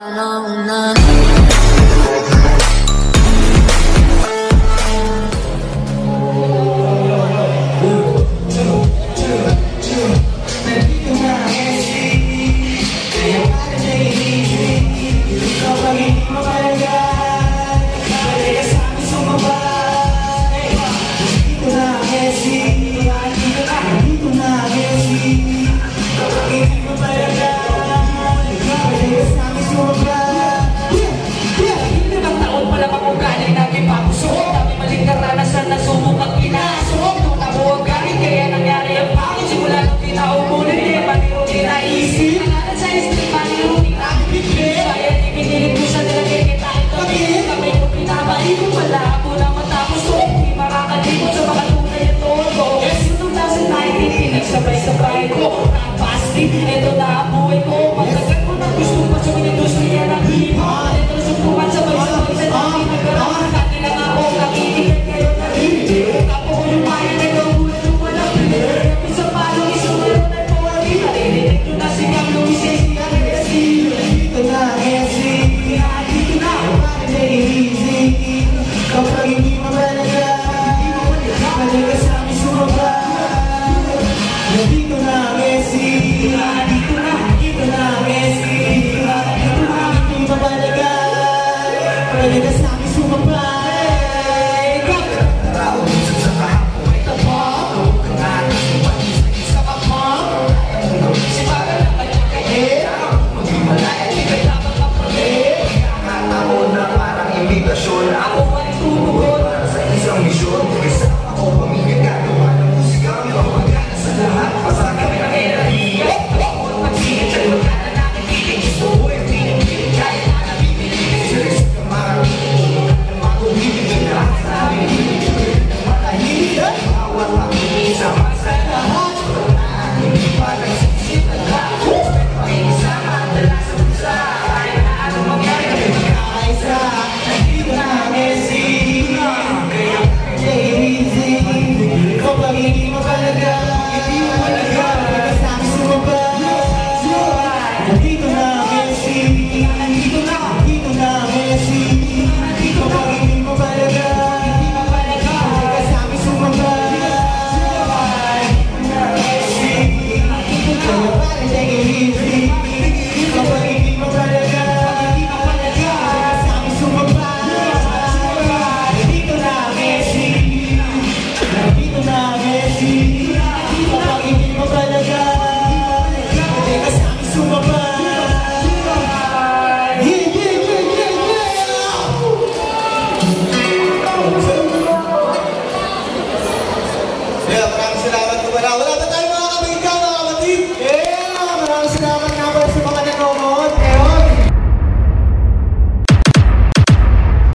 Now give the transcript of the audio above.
No, no. Limang 2019 pinagsabay-sabay ko ko gusto sa sa Tapo ko maya na ka sa hindi mabalaga Hindi mabalaga Nagkasama sumaba Nandito na ang MC Nandito na Nandito na ang MC Nandito na Hindi mabalaga Hindi mabalaga Nagkasama sumaba Nandito na ang MC Nandito na Parang tayo Agora a hora da